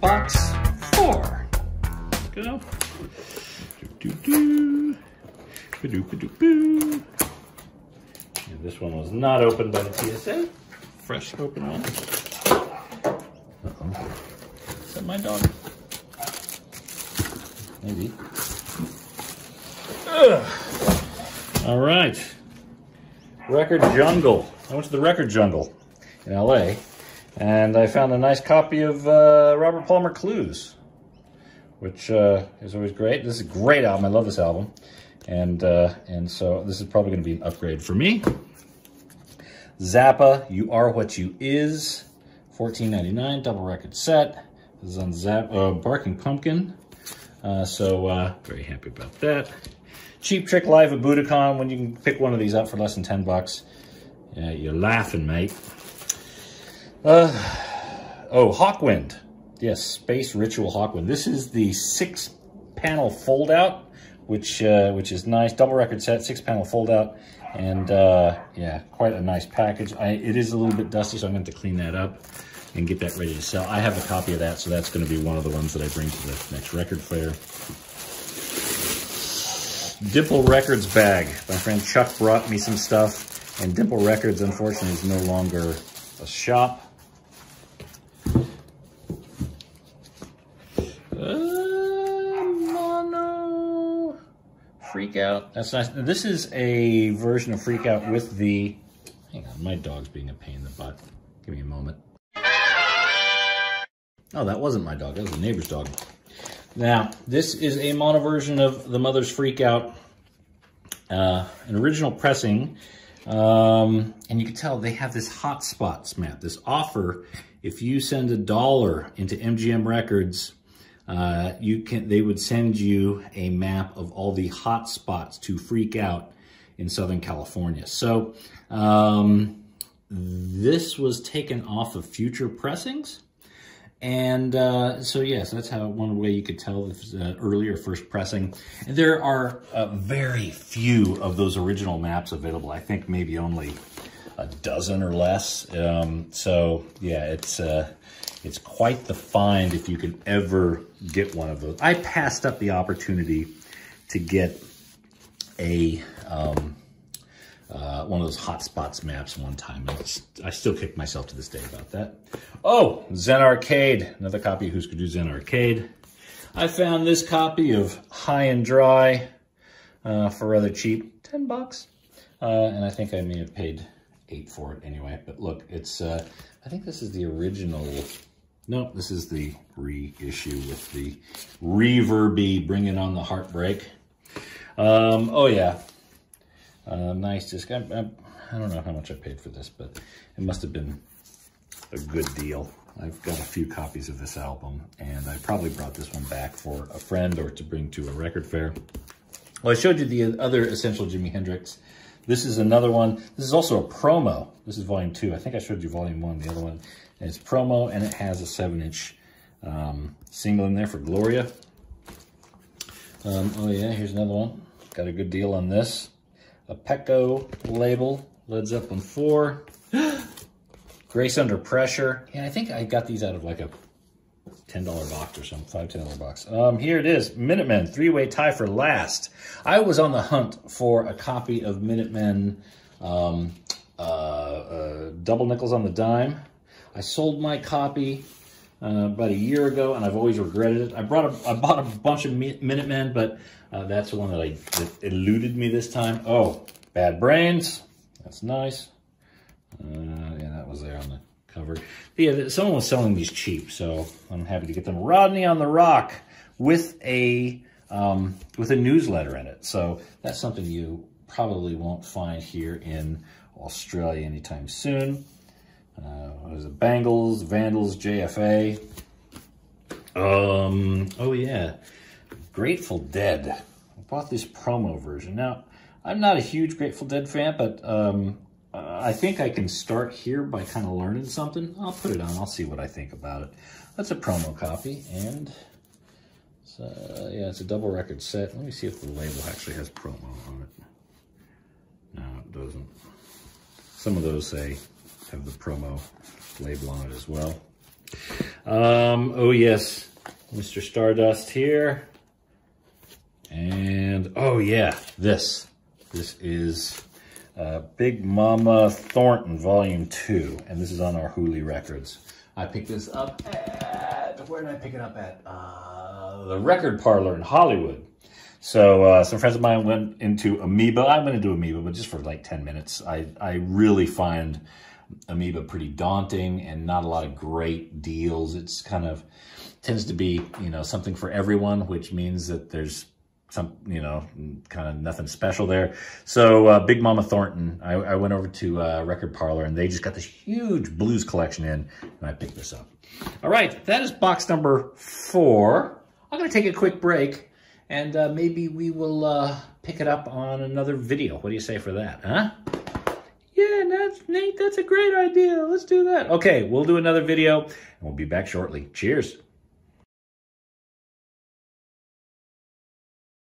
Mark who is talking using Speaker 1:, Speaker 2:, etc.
Speaker 1: box four. Let's go. Do, do, do. Ba-doo, ba-doo. And this one was not opened by the TSA. Fresh open one. Uh-oh. Is that my dog? Maybe. Ugh. All right. Record Jungle. I went to the Record Jungle in LA and I found a nice copy of uh, Robert Palmer Clues, which uh, is always great. This is a great album. I love this album. And, uh, and so this is probably going to be an upgrade for me. Zappa, You Are What You Is, $14.99, double record set. This is on Zap uh, Barking Pumpkin. Uh, so uh, very happy about that. Cheap Trick Live at Budokan. When you can pick one of these up for less than 10 bucks, yeah, you're laughing, mate. Uh, oh, Hawkwind. Yes, Space Ritual Hawkwind. This is the six panel fold out, which uh, which is nice. Double record set, six panel fold out. And uh, yeah, quite a nice package. I, it is a little bit dusty, so I'm going to clean that up and get that ready to sell. I have a copy of that, so that's going to be one of the ones that I bring to the next record fair. Dimple Records bag. My friend Chuck brought me some stuff, and Dimple Records, unfortunately, is no longer a shop. Freak Out. That's nice. This is a version of Freak Out with the... Hang on, my dog's being a pain in the butt. Give me a moment. Oh, that wasn't my dog. That was the neighbor's dog. Now, this is a mono version of The Mother's Freak Out. Uh, an original pressing. Um, and you can tell they have this hot spots map, this offer. If you send a dollar into MGM Records, uh, you can they would send you a map of all the hot spots to freak out in Southern California. So um, this was taken off of future pressings. And uh, so, yes, that's how one way you could tell if it's an earlier first pressing. And there are uh, very few of those original maps available. I think maybe only a dozen or less. Um, so, yeah, it's uh, it's quite the find if you can ever get one of those. I passed up the opportunity to get a um, uh, one of those hotspots maps one time. I still kick myself to this day about that. Oh, Zen Arcade, another copy of Hüsker Dü Zen Arcade. I found this copy of High and Dry uh, for rather cheap, 10 bucks. Uh, and I think I may have paid eight for it anyway. But look, it's, uh, I think this is the original, no, this is the reissue with the reverby bringing on the heartbreak. Um, oh yeah, uh, nice disc. I, I, I, don't know how much I paid for this, but it must have been a good deal. I've got a few copies of this album, and I probably brought this one back for a friend or to bring to a record fair. Well, I showed you the other Essential Jimi Hendrix. This is another one. This is also a promo. This is volume two. I think I showed you volume one, the other one. It's promo, and it has a seven-inch um, single in there for Gloria. Um, oh, yeah, here's another one. Got a good deal on this a Pecco label, Led Zeppelin 4. Grace Under Pressure. And I think I got these out of like a $10 box or something, $5, $10 box. Um, here it is, Minutemen, three-way tie for last. I was on the hunt for a copy of Minutemen um, uh, uh, Double Nickels on the Dime. I sold my copy uh, about a year ago, and I've always regretted it. I brought a, I bought a bunch of Minutemen, but uh, that's the one that, I, that eluded me this time. Oh, Bad Brains. That's nice. Uh, yeah, that was there on the cover. Yeah, someone was selling these cheap, so I'm happy to get them. Rodney on the ROQ with a um, with a newsletter in it. So that's something you probably won't find here in Australia anytime soon. Uh, what is it? Bangles, Vandals, JFA. Um, oh yeah, Grateful Dead. I bought this promo version. Now, I'm not a huge Grateful Dead fan, but um, I think I can start here by kind of learning something. I'll put it on. I'll see what I think about it. That's a promo copy, and uh, yeah, it's a double record set. Let me see if the label actually has promo on it. No, it doesn't. Some of those say have the promo label on it as well. Um, oh yes, Mr. Stardust here. And, oh yeah, this. This is uh, Big Mama Thornton Volume 2. And this is on Arhoolie Records. I picked this up at, where did I pick it up at? Uh, the Record Parlor in Hollywood. So uh, some friends of mine went into Amoeba. I went into Amoeba, but just for like 10 minutes. I, I really find Amoeba pretty daunting and not a lot of great deals. It's kind of tends to be, you know, something for everyone, which means that there's some, you know, kind of nothing special there. So uh, Big Mama Thornton, I, I went over to uh, Record Parlor and they just got this huge blues collection in and I picked this up. All right, that is box number four. I'm going to take a quick break and uh, maybe we will uh, pick it up on another video. What do you say for that, huh? That's, Nate, that's a great idea. Let's do that. Okay, we'll do another video and we'll be back shortly. Cheers.